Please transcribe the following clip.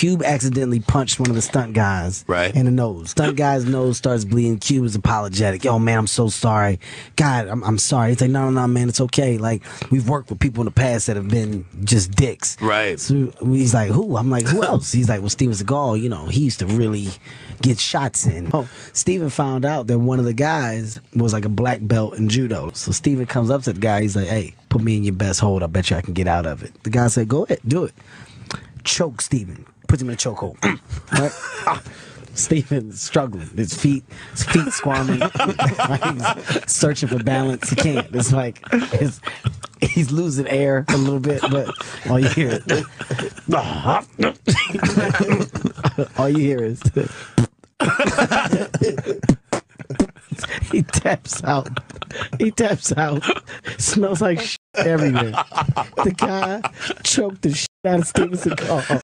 Cube accidentally punched one of the stunt guys Right. in the nose. Stunt guy's nose starts bleeding. Cube is apologetic. Yo, man, I'm so sorry. God, I'm, I'm sorry. He's like, no, no, no, man, it's okay. Like, we've worked with people in the past that have been just dicks. Right. So he's like, who? I'm like, who else? He's like, well, Steven Seagal, you know, he used to really get shots in. Oh, Steven found out that one of the guys was like a black belt in judo. So Steven comes up to the guy. He's like, hey, put me in your best hold. I bet you I can get out of it. The guy said, go ahead, do it. Choke Steven. Puts him in a chokehold. right? Ah. Steven's struggling. His feet, his feet squirming. he's searching for balance. He can't. It's like his, he's losing air a little bit, but all you hear is all you hear is he taps out. He taps out. Smells like shit everywhere. The guy choked the shit out of Steven Seagal.